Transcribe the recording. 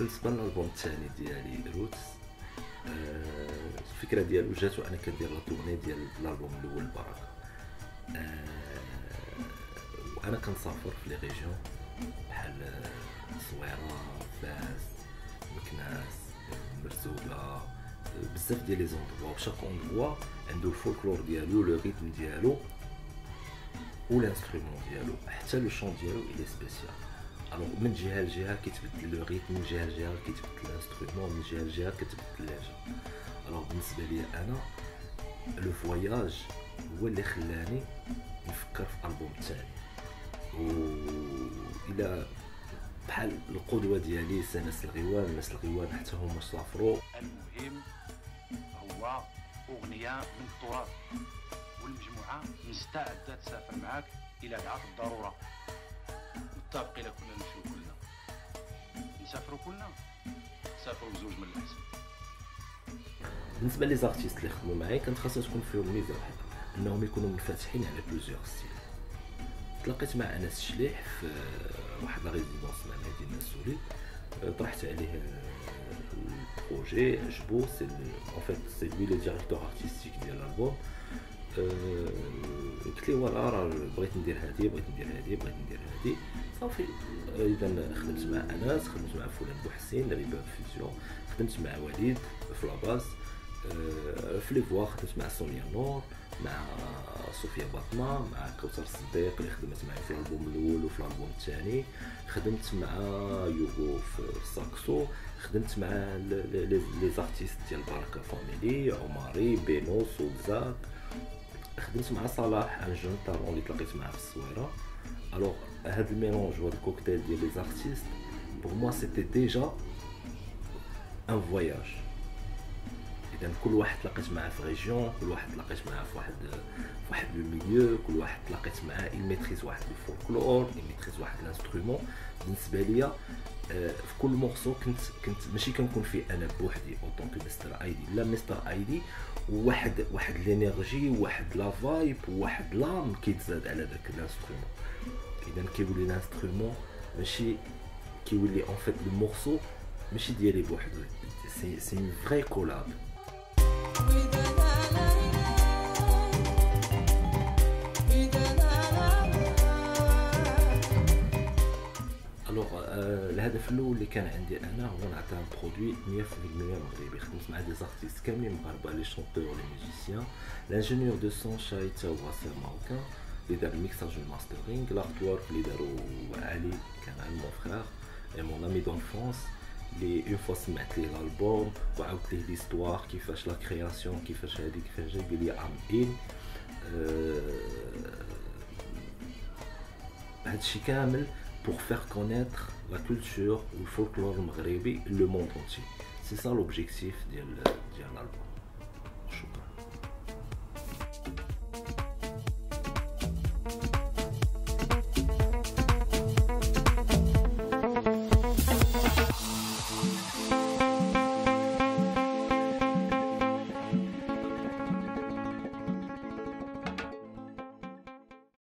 الالبوم الثاني ديالي Roots آه، الفكرة ديالو جات وأنا كندير la tournée ديال الألبوم الأول البركة. آه، وأنا كنسافر في les régions بحال صويرة فاس مكناس مرزوقه بزاف ديال les endroits و chaque endroit عنده الفولكلور ديالو le rythme ديالو و ديالو. حتى le chant ديالو الي spécial alors من جهة لجهة كيتبدل le rythme من جهة لجهة كيتبدل l'instrument من جهة لجهة كتبدل اللهجه alors بالنسبة لي أنا le voyage هو اللي خلاني نفكر في ألبوم الثاني و إلى بحال القدوة ديالي ناس الغيوان ناس الغيوان حتى هما سافروا. المهم هو أغنية من التراث. والمجموعة مستعدة تسافر معاك إلى دعات الضروره متفقين كنا نمشيو كلنا. نسافروا كلنا. نسافروا بزوج من الاحسن بالنسبة les artistes اللي خدموا معايا كانت خاصها تكون فيهم ميزه واحدة إنهم يكونوا منفتحين على plusieurs styles. تلاقيت مع أنس شليح في واحد la résidence مع مدينة سوري. طرحت عليه le projet عجبو c'est en fait c'est lui le directeur artistique ديال الالبوم قلت لي voilà راه بغيت ندير هادي بغيت ندير هادي بغيت ندير هادي. صافي اذا خدمت مع أنس خدمت مع فلان بوحسين Ribab Fusion خدمت مع وليد في la basse. في les voix خدمت مع سونيا نور مع صوفيا باطمة مع كوثر الصديق اللي خدمت معايا في الألبوم الأول وفي الألبوم الثاني. خدمت مع يوغو في le saxo. خدمت مع les artistes ديال Baraka Family عماري بينو سوزاك خدمت مع صلاح un jeune talent اللي تلاقيت معاه في الصويرة. alors هاد le mélange وهاد الكوكتيل ديال les artistes pour moi c'était déjà un voyage اذا كل واحد تلاقيت معاه في région كل واحد تلاقيت معاه في واحد في واحد le milieu كل واحد تلاقيت معاه il maîtrise واحد الفولكلور il maîtrise واحد l'instrument بالنسبة ليا في كل morceau كنت كنت ماشي كنكون فيه أنا بوحدي en tant que Mr. ID لا Mr. ID واحد واحد l'énergie واحد la vibe واحد l'âme كيتزاد على داك l'instrument اذا كيولي l'instrument ماشي كيولي en fait le morceau ماشي ديالي بوحدو. c'est c'est une vraie collab alors الهدف الأول اللي كان عندي أنا هو نعطي un produit 100% مغربي خدمت مع des artistes كاملين مغاربه les chanteurs les musiciens l'ingénieur du son شايتا هو c'est marocain اللي دار le mixage وال mastering l'artwork اللي دارو علي كان mon frère et mon ami d'enfance اللي une fois سمعت ليه الالبوم وعاودت ليه l'histoire كيفاش la création كيفاش هادي كيفاش جا قال لي ام ان هادشي كامل pour faire connaître la culture ou le folklore maghrébi le monde entier. C'est ça l'objectif d'un album.